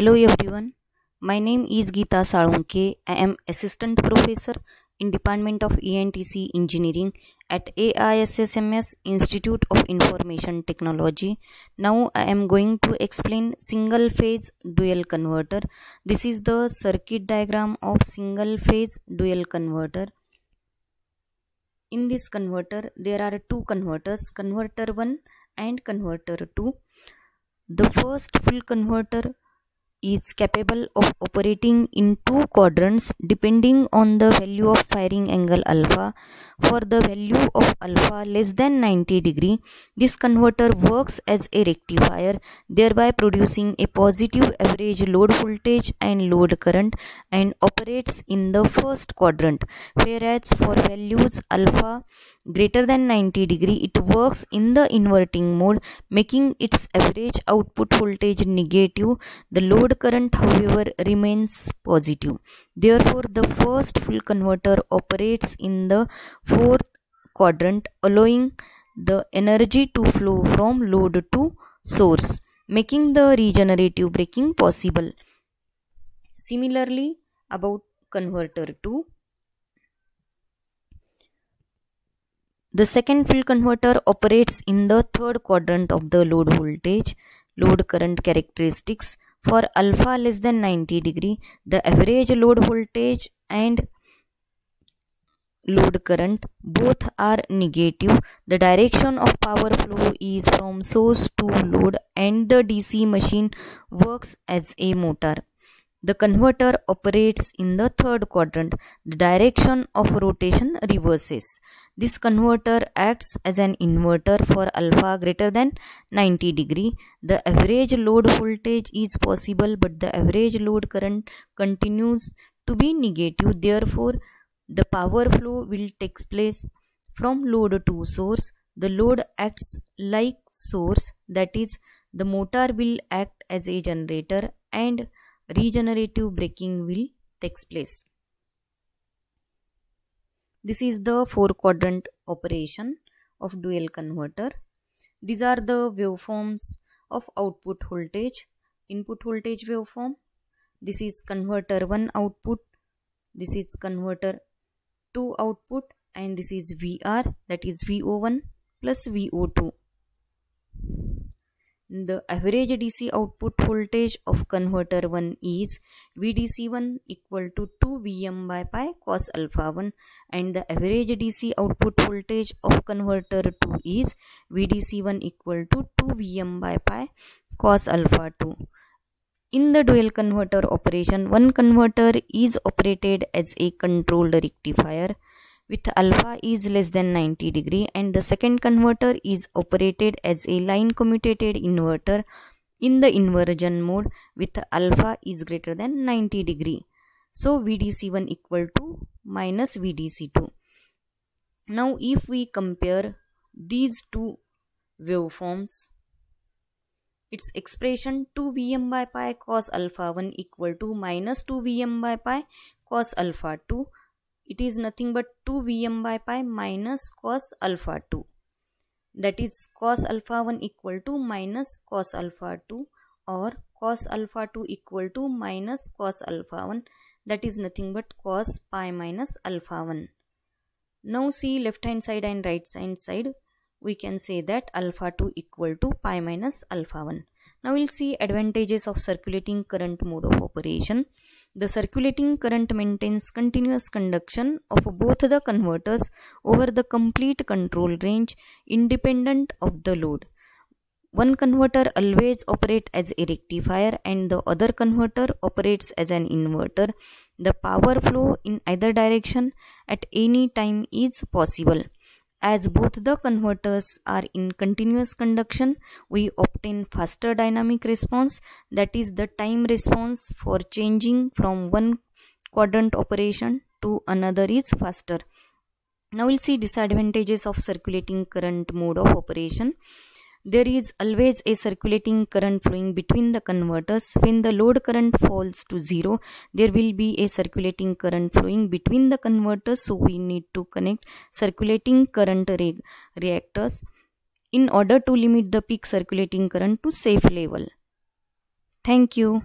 Hello everyone. My name is Geeta Salunke. I am assistant professor in Department of ENTC Engineering at AISSMS Institute of Information Technology. Now I am going to explain single phase dual converter. This is the circuit diagram of single phase dual converter. In this converter there are two converters converter 1 and converter 2. The first full converter is capable of operating in two quadrants depending on the value of firing angle alpha. For the value of alpha less than 90 degree, this converter works as a rectifier thereby producing a positive average load voltage and load current and operates in the first quadrant whereas for values alpha greater than 90 degree it works in the inverting mode making its average output voltage negative the load current however remains positive. Therefore the first full converter operates in the fourth quadrant allowing the energy to flow from load to source making the regenerative braking possible. Similarly about converter 2 The second field converter operates in the third quadrant of the load voltage. Load current characteristics for alpha less than 90 degree the average load voltage and load current both are negative. The direction of power flow is from source to load and the dc machine works as a motor the converter operates in the third quadrant. The direction of rotation reverses. This converter acts as an inverter for alpha greater than 90 degree. The average load voltage is possible but the average load current continues to be negative. Therefore, the power flow will take place from load to source. The load acts like source that is the motor will act as a generator and regenerative braking will takes place. This is the four quadrant operation of dual converter. These are the waveforms of output voltage. Input voltage waveform. This is converter 1 output. This is converter 2 output and this is VR that is VO1 plus VO2 the average DC output voltage of converter 1 is VDC1 equal to 2 Vm by pi cos alpha 1 and the average DC output voltage of converter 2 is VDC1 equal to 2 Vm by pi cos alpha 2. In the dual converter operation, one converter is operated as a controlled rectifier with alpha is less than 90 degree and the second converter is operated as a line commutated inverter in the inversion mode with alpha is greater than 90 degree. So VDC1 equal to minus VDC2. Now if we compare these two waveforms its expression 2 Vm by pi cos alpha 1 equal to minus 2 Vm by pi cos alpha 2 it is nothing but 2 Vm by pi minus cos alpha 2 that is cos alpha 1 equal to minus cos alpha 2 or cos alpha 2 equal to minus cos alpha 1 that is nothing but cos pi minus alpha 1. Now see left hand side and right hand side we can say that alpha 2 equal to pi minus alpha 1. Now we'll see advantages of circulating current mode of operation. The circulating current maintains continuous conduction of both the converters over the complete control range independent of the load. One converter always operates as a rectifier and the other converter operates as an inverter. The power flow in either direction at any time is possible. As both the converters are in continuous conduction, we obtain faster dynamic response that is the time response for changing from one quadrant operation to another is faster. Now we'll see disadvantages of circulating current mode of operation. There is always a circulating current flowing between the converters. When the load current falls to zero, there will be a circulating current flowing between the converters. So we need to connect circulating current re reactors in order to limit the peak circulating current to safe level. Thank you.